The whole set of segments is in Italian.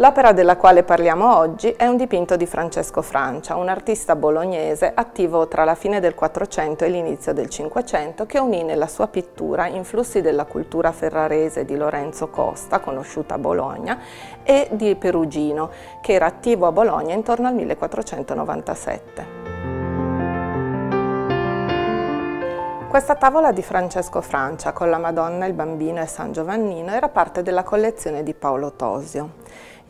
L'opera della quale parliamo oggi è un dipinto di Francesco Francia, un artista bolognese attivo tra la fine del 400 e l'inizio del 500 che unì nella sua pittura influssi della cultura ferrarese di Lorenzo Costa, conosciuta a Bologna, e di Perugino, che era attivo a Bologna intorno al 1497. Questa tavola di Francesco Francia con la Madonna, il Bambino e San Giovannino era parte della collezione di Paolo Tosio.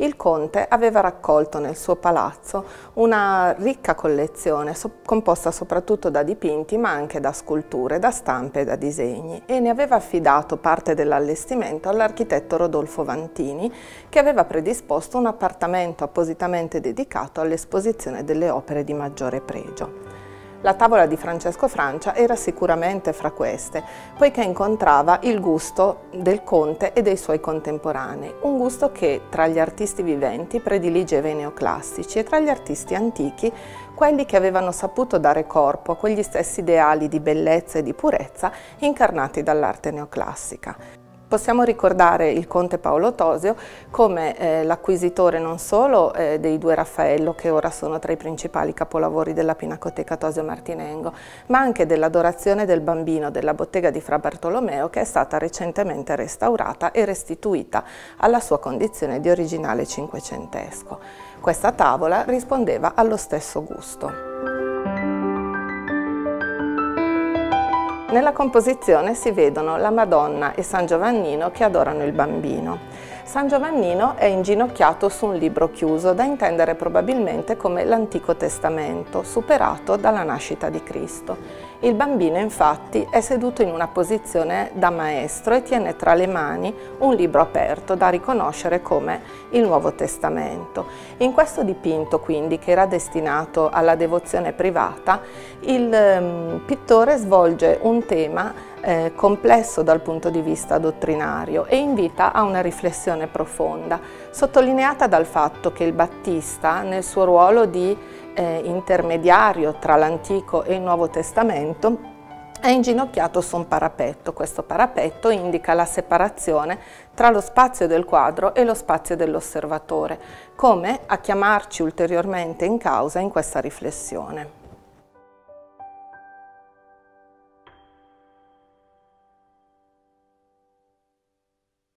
Il conte aveva raccolto nel suo palazzo una ricca collezione so composta soprattutto da dipinti ma anche da sculture, da stampe e da disegni e ne aveva affidato parte dell'allestimento all'architetto Rodolfo Vantini che aveva predisposto un appartamento appositamente dedicato all'esposizione delle opere di maggiore pregio. La tavola di Francesco Francia era sicuramente fra queste, poiché incontrava il gusto del conte e dei suoi contemporanei, un gusto che tra gli artisti viventi prediligeva i neoclassici e tra gli artisti antichi quelli che avevano saputo dare corpo a quegli stessi ideali di bellezza e di purezza incarnati dall'arte neoclassica. Possiamo ricordare il conte Paolo Tosio come eh, l'acquisitore non solo eh, dei due Raffaello che ora sono tra i principali capolavori della Pinacoteca Tosio Martinengo, ma anche dell'adorazione del bambino della bottega di Fra Bartolomeo che è stata recentemente restaurata e restituita alla sua condizione di originale cinquecentesco. Questa tavola rispondeva allo stesso gusto. Nella composizione si vedono la Madonna e San Giovannino che adorano il bambino. San Giovannino è inginocchiato su un libro chiuso, da intendere probabilmente come l'Antico Testamento, superato dalla nascita di Cristo. Il bambino infatti è seduto in una posizione da maestro e tiene tra le mani un libro aperto da riconoscere come il Nuovo Testamento. In questo dipinto quindi, che era destinato alla devozione privata, il um, pittore svolge un tema eh, complesso dal punto di vista dottrinario e invita a una riflessione profonda, sottolineata dal fatto che il Battista nel suo ruolo di eh, intermediario tra l'Antico e il Nuovo Testamento è inginocchiato su un parapetto. Questo parapetto indica la separazione tra lo spazio del quadro e lo spazio dell'osservatore, come a chiamarci ulteriormente in causa in questa riflessione.